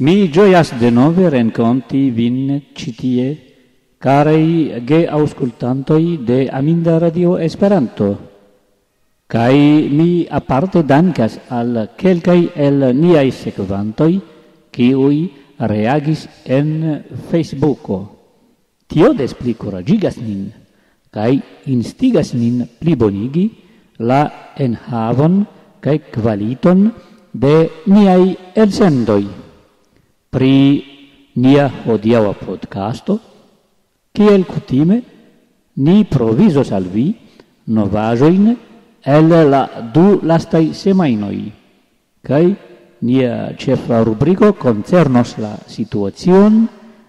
Mi gioias de nove renconti vin citie, carei ge auscultantoi de Aminda Radio Esperanto. Kai mi aparte dankas al kelkai el niai sequantoi, kiui reagis en Facebooko. Tio des pli coragigas nin, kai instigas nin plibonigi la enhavon kai qualiton de niai elsendoi pri nia hodiaŭa podcasto, kiel kutime ni provizos al vi novajoin el la du lastai semainoi, kai nia cefa rubrico concernos la situacion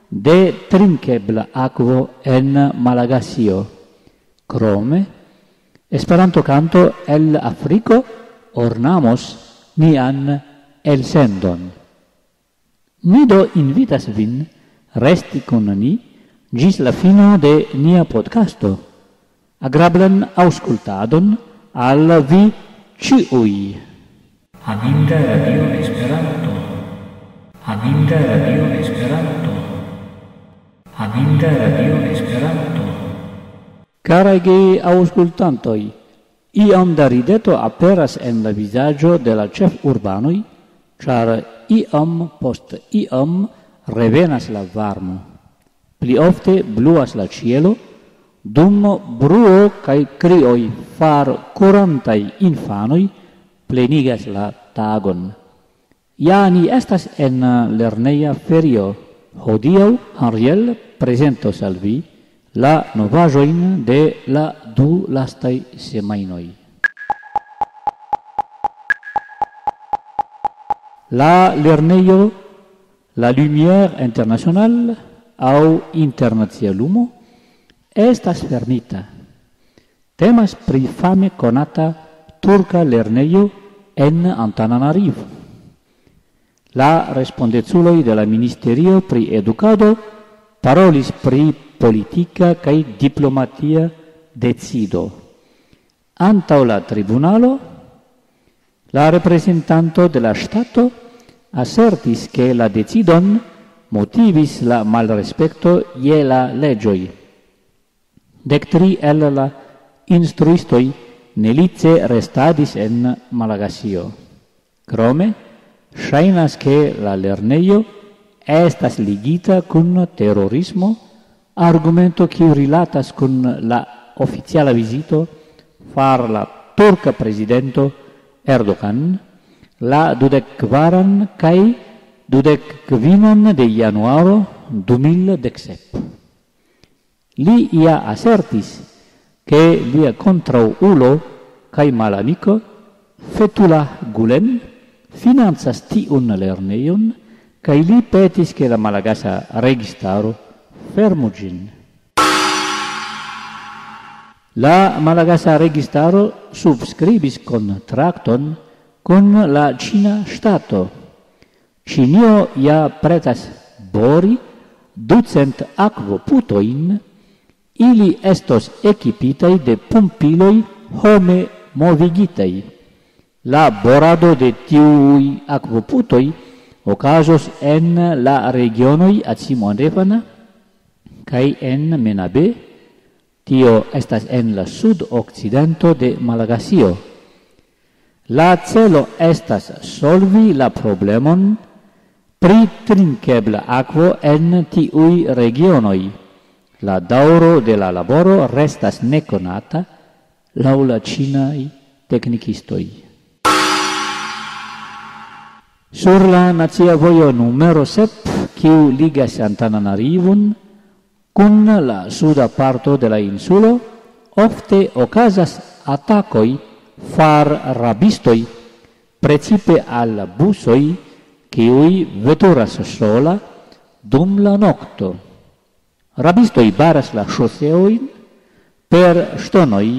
de trinkebla akvo en Malagasio. Krome, Esperanto canto el Afriko ornamos nian el sendon. Ni do invitas vin resti con ni gis la fino de nia podcasto. Agrablan auscultadon al vi ciui. Aminda Radio Esperanto. Aminda Radio Esperanto. Aminda Radio Esperanto. Caraj auscultantoi, iom da rideto aperas en la visaggio de la ĉefurbanoj, ĉar iom post iom revenas la varmo. Pli ofte bluas la cielo, dum bruo cae crioi far curantai infanoi plenigas la tagon. Ja ni estas en lerneia ferio. Hodiau Ariel presentos al vi la novajoin de la du lastai semainoi. la lerneio la lumière internationale au internacia lumo estas fermita. Temas pri fame conata turca lerneio en Antananarivo. La respondezuloi de la Ministerio pri educado parolis pri politica kaj diplomatia decido. Antau la tribunalo La representanto de la ŝtato asertis ke la decidon motivis la malrespekto je la leĝoj. Dectri el la instruistoj nelice restadis en Malagasio. Krome, ŝajnas ke la lernejo estas ligita kun terorismo, argumento kiu rilatas kun la oficiala vizito far la turka prezidento Erdogan la dudec kvaran kai dudec kvinan de januaro 2017. Li ia asertis che lia contraulo kai malamico Fetula Gulen finanzas tiun lerneion, kai li petis che la malagasa registaro fermugin la malagasa registaro subscribis contracton con la Cina Stato. Cinio ja pretas bori ducent aquo putoin, ili estos equipitai de pumpiloi home movigitai. La borado de tiui aquoputoi ocasos en la regionoi Acimon Refana cae en Menabe, Tio estas en la sud-occidento de Malagasio. La celo estas solvi la problemon pri trinkebla aquo en tiui regionoj. La dauro de la laboro restas neconata laŭ la cinai tecnicistoi. Sur la nazia vojo numero 7, kiu ligas Antananarivon, cun la suda parto de la insulo ofte ocasas atacoi far rabistoi, precipe al busoi, quiui veturas sola dum la nocto. Rabistoi baras la ŝoseojn per stonoi,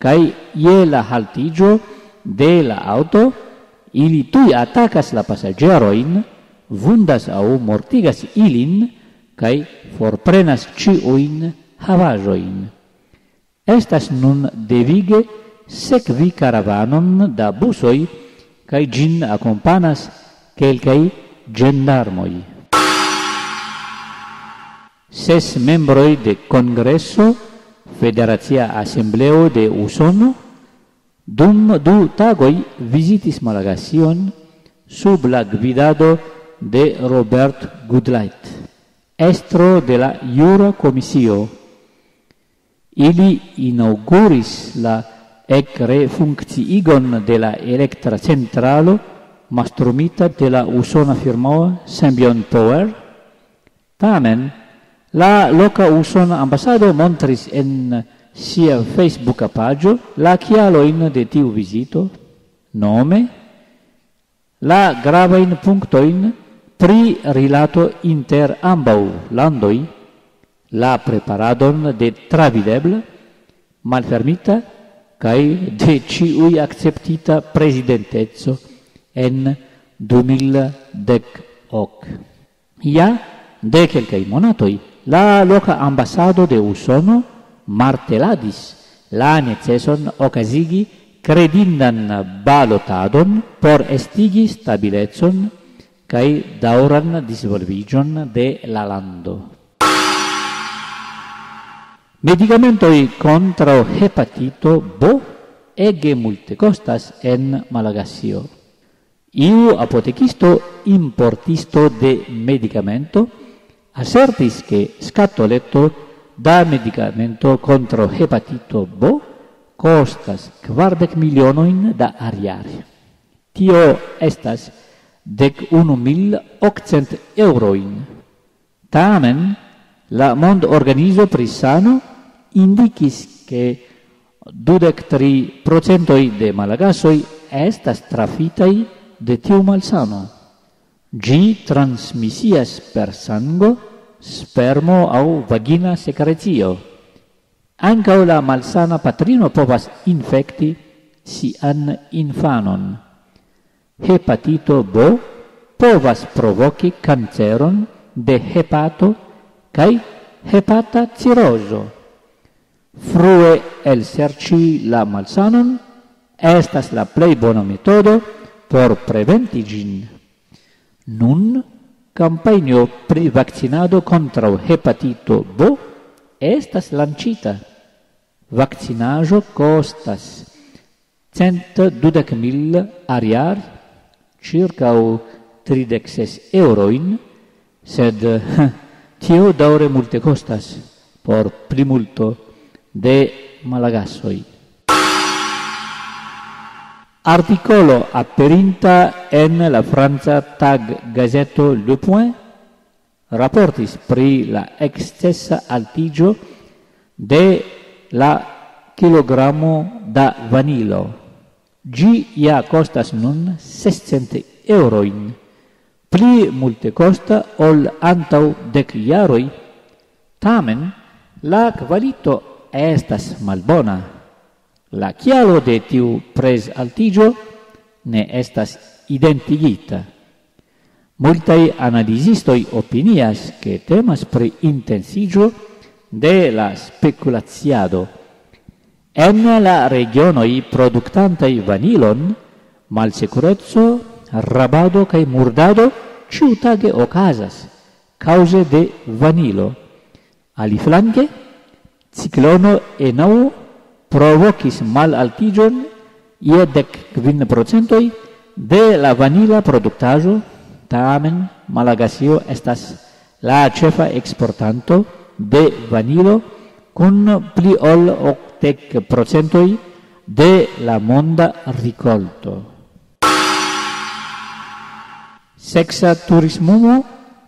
cae ie la haltigio de la auto, ili tui atacas la passageroin, vundas au mortigas ilin kai forprenas ciuin havajoin. Estas nun devige sekvi caravanon da busoi, kai gin accompanas kelkai gendarmoi. Ses membroi de Congresso, Federacia Assembleo de Usono, dum du tagoi visitis Malagasion sub la gvidado de Robert Goodlight estro de la Jura Comisio. Ili inauguris la ec refunctiigon de la electra centralo mastrumita de la usona firmoa Sembion Power. Tamen, la loca usona ambasado montris en sia Facebook pagio la kialoin de tiu visito, nome, la gravain punctoin pri rilato inter ambau landoi la preparadon de travideble malfermita kai de ciui acceptita presidentezzo en 2010 ok. Ja de quelcai monatoi, la loca ambasado de Usono marteladis la neceson okazigi credindan balotadon por estigi stabilecon kai dauran disvolvigion de la lando. Medicamentoi contra hepatito B ege multe costas en Malagasio. Iu apotecisto importisto de medicamento assertis che scatoletto da medicamento contro hepatito B costas quardec milionoin da ariare. Tio estas dec unu mil octcent euroin. Tamen, la mond organizo prisano indicis che dudec tri procentoi de malagasoi estas trafitai de tiu malsano. Gi transmisias per sango, spermo au vagina secretio. Ancao la malsana patrino povas infecti sian infanon hepatito B povas provoki canceron de hepato cae hepata ciroso. Frue el serci la malsanon estas la plei bona metodo por preventi gin. Nun, campagno pri vaccinado contra hepatito B estas lancita. Vaccinajo costas 120.000 ariar circau 36 euroin, sed tio daure multe costas por primulto de malagassoi. Articolo aperinta en la Franza tag gazeto Le Point raportis pri la excessa altigio de la kilogramo da vanilo Gi ja costas nun 600 euroin, pli multe costa ol antau dec iaroi, tamen la qualito estas malbona. La chialo de tiu pres altigio ne estas identigita. Multai analisistoi opinias che temas pri intensigio de la speculaziado En la regionoi productantai vanilon, malsecurezzo, rabado cae murdado ciutage ocasas, cause de vanilo. Aliflanke, ciclono Enau provokis malaltiĝon ie dec quin procentoi de la vanila productajo, tamen Malagasio estas la cefa exportanto de vanilo con pli ol dec procentoi de la monda ricolto. Sexa turismumo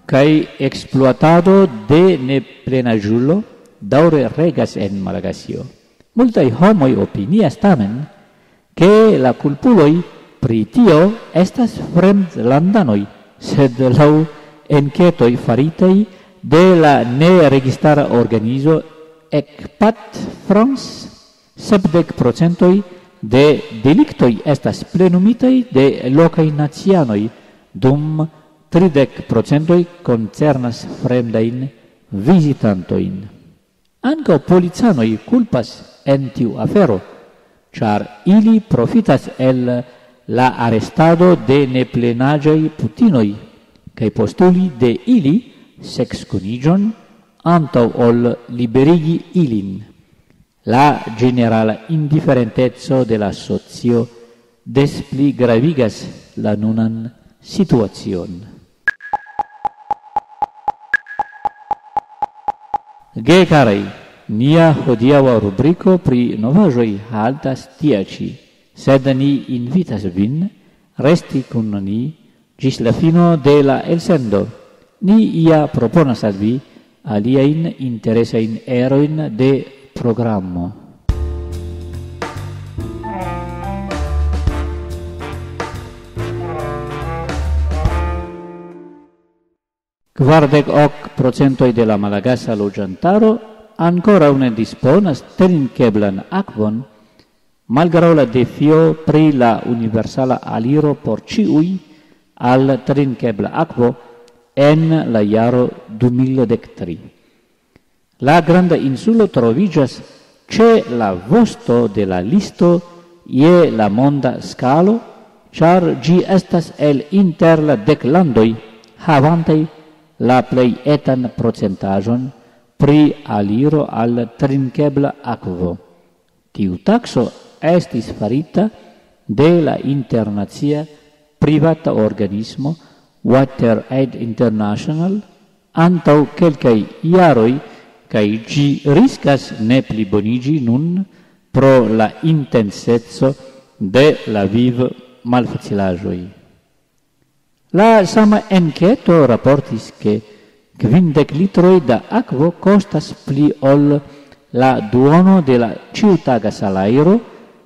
cae exploatado de ne daure regas en Malagasio. Multai homoi opinias tamen che la culpuloi pri tio estas fremdlandanoi, sed lau encetoi faritei de la ne registara organizo ec pat frons sepdec procentoi de delictoi estas plenumitei de locai nazianoi, dum tridec procentoi concernas fremdain visitantoin. Anca polizanoi culpas en tiu afero, char ili profitas el la arestado de neplenagiai putinoi, cae postuli de ili sex conigion, antau ol liberigi ilin. La generala indiferentezzo de la socio despli gravigas la nunan situacion. Ge carei, nia hodiaua rubrico pri novajoi haltas tiaci, sed ni invitas vin resti cun ni gis la fino de la elsendo. Ni ia proponas al vi aliain interesain eroin de programmo. Quardec hoc procentoi de la Malagasa logiantaro ancora une disponas trinqueblan aquon, malgrau la defio pri la universala aliro por ciui al trinquebla aquo, en la iaro 2013. La granda insulo trovigas ce la vosto de la listo ie la monda scalo, char gi estas el inter la dec landoi havantai la plei etan procentajon pri aliro al trinkebla aquo. Tiu taxo estis farita de la internazia privata organismo Water Aid International antau quelcai iaroi cae gi riscas ne plibonigi nun pro la intensezzo de la viv malfacilajoi. La sama enqueto raportis che quindec litroi da aquo costas pli ol la duono de la ciutaga salairo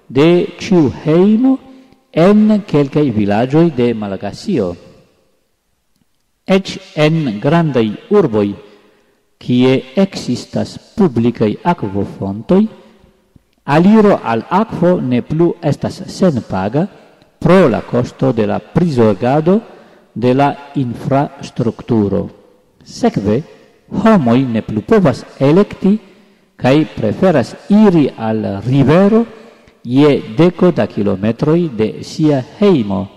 de ciu heimo en quelcai villagioi de Malagasio ec en grandai urboi, kie existas publicae aquofontoi, aliro al aquo ne plu estas sen paga pro la costo de la prisorgado de la infrastructuro. Sekve, homoi ne plu povas electi cae preferas iri al rivero ie deco da kilometroi de sia heimo,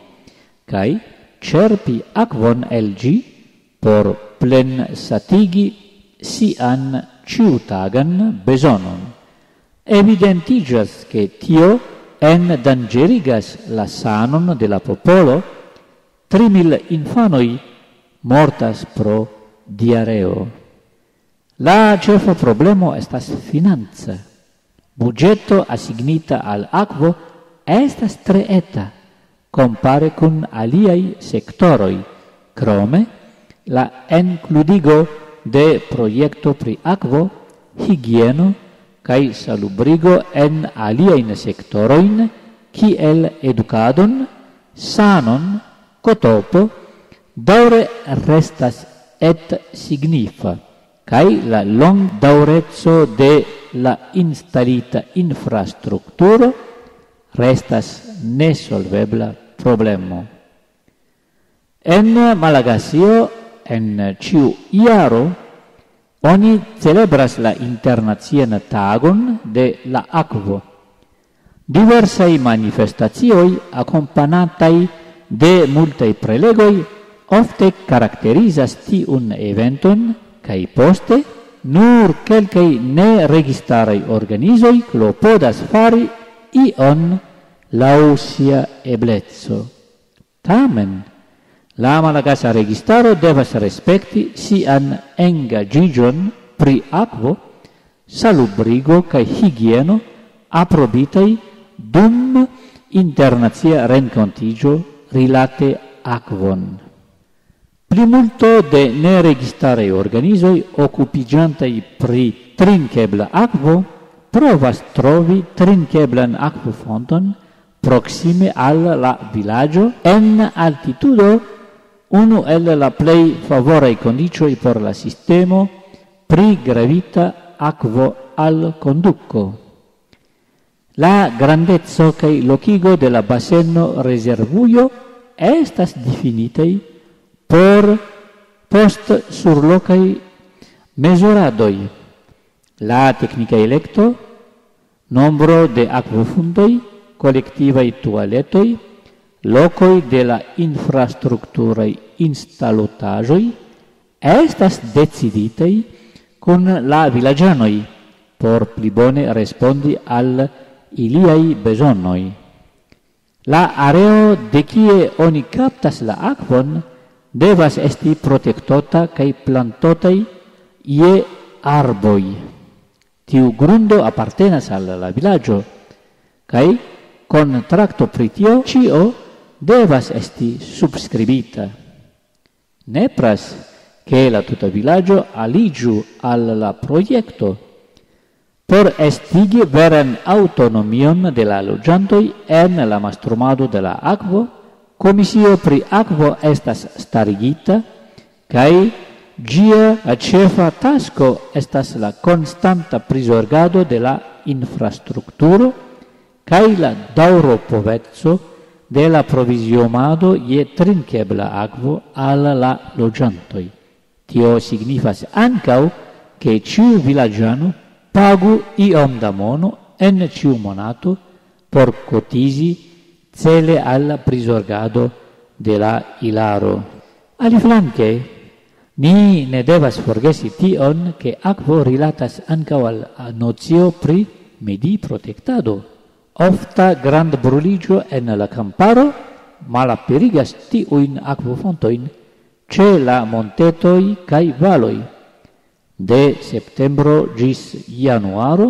cae cerpi aquon el gi por plen satigi sian ciutagan besonon. Evidentigas che tio en dangerigas la sanon de la popolo, trimil infanoi mortas pro diareo. La cefa problemo estas finanza. Budgeto assignita al aquo estas tre eta compare cun aliai sectoroi, crome la encludigo de proiecto pri aquo, higieno cae salubrigo en aliain sectoroin, kiel educadon, sanon, cotopo, daure restas et signifa, cae la long daurezzo de la instalita infrastructuro restas nesolvebla problemo. En Malagasio, en ciu iaro, oni celebras la internazian tagon de la aquo. Diversai manifestazioi accompanatai de multai prelegoi ofte caracterizas tiun eventon cae poste nur quelcae ne registarai organizoi clopodas fari ion lausia eblezzo. Tamen, la malagasa registaro devas respekti sian engagigion pri aquo, salubrigo kaj higieno aprobitaj dum internacia rencontigio rilate akvon. Plimulto de neregistaraj organizoj occupigiantei pri trinkebla akvo provas trovi trinkeblan akvofonton proxime al la villaggio en altitudo unu el la plei favorei condicioi por la sistemo pri gravita aquo al conducco. La grandezzo cae locigo de la basseno reservuio estas definitei por post surlocai mesuradoi. La tecnica electo, nombro de aquofundoi, colectivai toaletoi, locoi de la infrastruttura instalotajoi estas deciditei con la villagianoi por pli bone respondi al iliai besonnoi. La areo de kie oni captas la aquon devas esti protectota cae plantotai ie arboi. Tiu grundo appartenas al la villaggio, cae contracto pritio cio devas esti subscribita. Nepras che la tuta villaggio aligiu alla proiecto por estigi veren autonomion de la loĝantoj en la mastrumado de la aquo, comisio pri aquo estas starigita cae Gia acefa tasco estas la constanta prisorgado de la infrastrukturo cae la dauro povezzo de la provisiomado je trinkebla aquo al la logiantoi. Tio signifas ancau che ciu villagiano pagu iom da mono en ciu monato por cotisi cele al prisorgado de la ilaro. Aliflanque, ni ne devas forgesi tion che aquo rilatas ancau al nozio pri medi protectado, Ofta grand bruligio en la camparo malaperigas tiujn akvofontojn ce la montetoi kai valoi De septembro gis januaro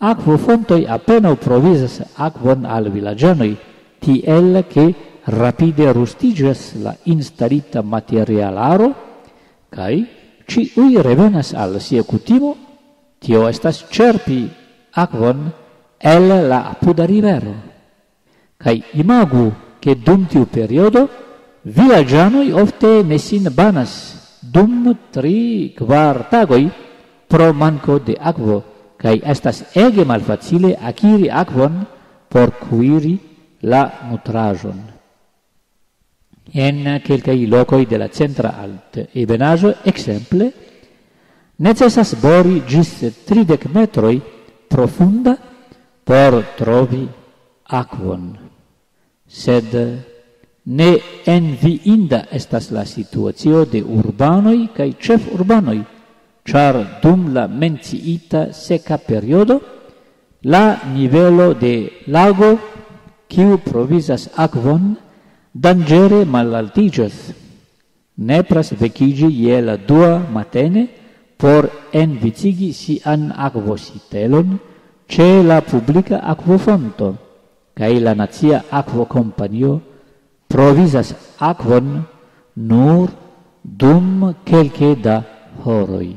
akvofontoj apenaŭ provisas aquon al villagenoi ti el che rapide rustigias la instalita materialaro kai ci ui revenas al sia cutimo tio estas cerpi aquon el la apuda rivero. Cai imagu che dum tiu periodo viaggianoi ofte ne sin banas dum tri quar tagoi pro manco de aquo, cai estas ege malfacile aciri aquon por cuiri la nutrajon. En quelcai locoi de la centra alt ebenajo, exemple, necessas bori gis tridec metroi profunda por trovi aquon. Sed ne enviinda estas la situazio de urbanoi cae cef urbanoi, char dum la menciita seca periodo, la nivelo de lago kiu provisas aquon dangere malaltigas. Nepras vecigi je la dua matene por envicigi sian aquvositelon, c'è la pubblica aquofonto, cae la Nazia Aquocompanio provisas aquon nur dum quelce da horoi.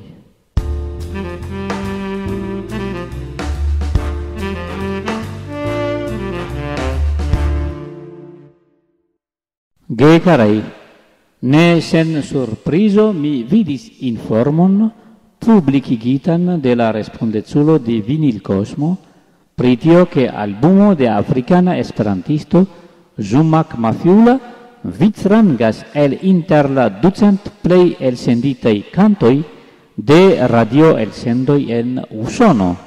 Ge carai, ne sen surpriso mi vidis informon publicigitan de la respondezulo de Vinil Cosmo pritio che albumo de africana esperantisto Zumak Mafiula vitrangas el inter la ducent el senditei cantoi de radio el sendoi en Usono.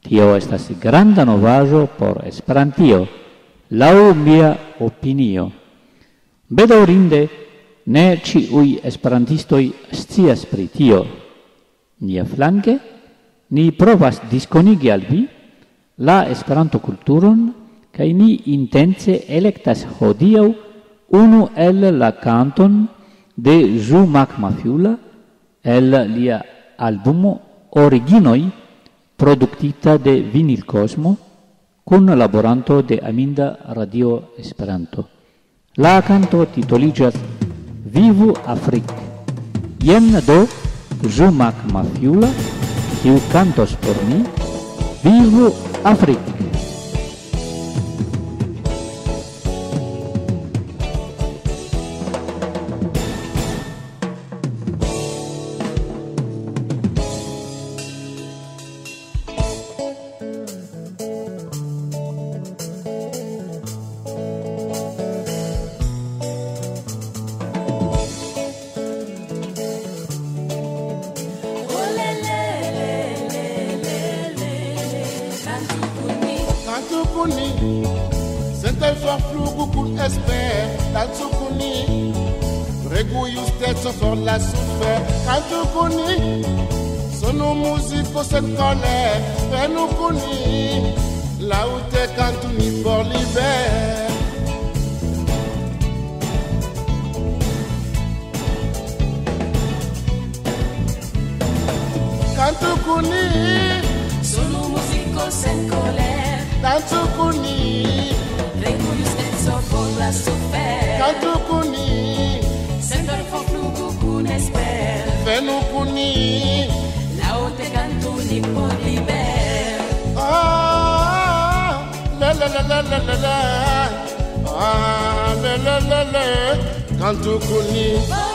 Tio estas granda novajo por Esperantio, lau mia opinio. Bedaurinde, ne ci ui esperantistoi scias pri tio. Nia flanke, ni provas disconigi al vi la Esperanto-kulturon kaj ni intence electas hodiaŭ unu el la kanton de Jean-Marc Mafiula el lia albumo Originoi produktita de Vinil Cosmo kun laboranto de Aminda Radio Esperanto. La canto titoliĝas Vivu Afrik. Jen do Zumak Mafiula, Rio Cantos por mim, Vivo África! vervloeken kun esper dat zo kuni regu juste so for la soufer kan zo kuni sono musico sen kone venu kuni laute quand tu ni pour l'hiver. s-a suferi Ah, Ah,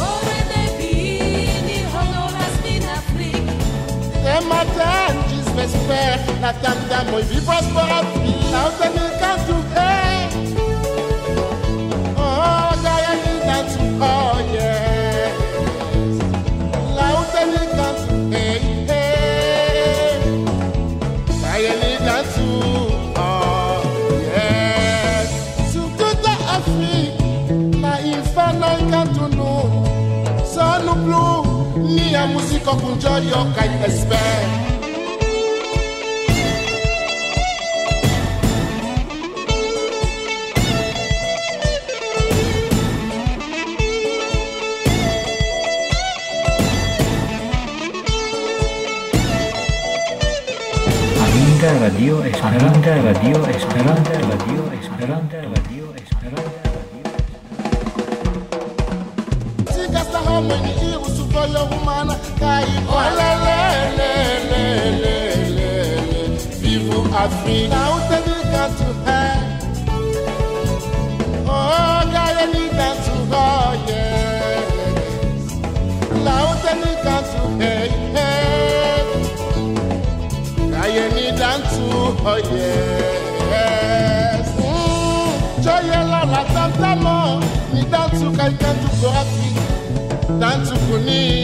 Oh J'aime ma terre, j'espère, la dame dame, moi, vivre prospère, la haute Music. Radio Esperanta, Radio Esperanta, Radio Esperanta, Radio Esperanta. Take us to home when you. dance to Kuni.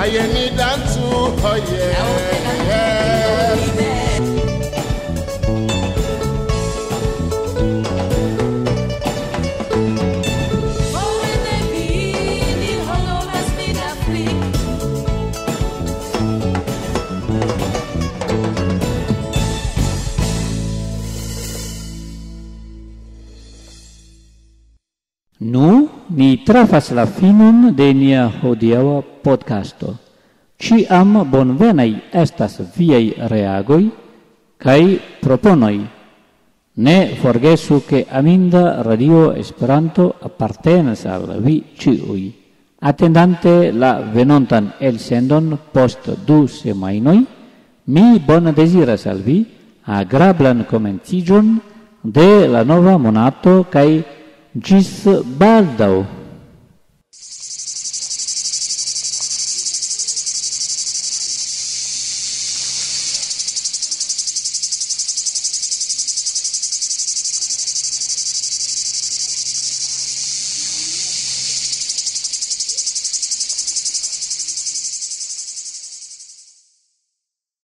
ayé oh yeah, yeah. trafas la finon de nia hodiaŭa podcasto. Ciam bonvenaj estas viaj reagoj kaj proponoj. Ne forgesu ke Aminda Radio Esperanto apartenas al vi ĉiuj. Atendante la venontan elsendon post du semajnoj, mi bone deziras al vi agrablan komenciĝon de la nova monato kaj gis baldau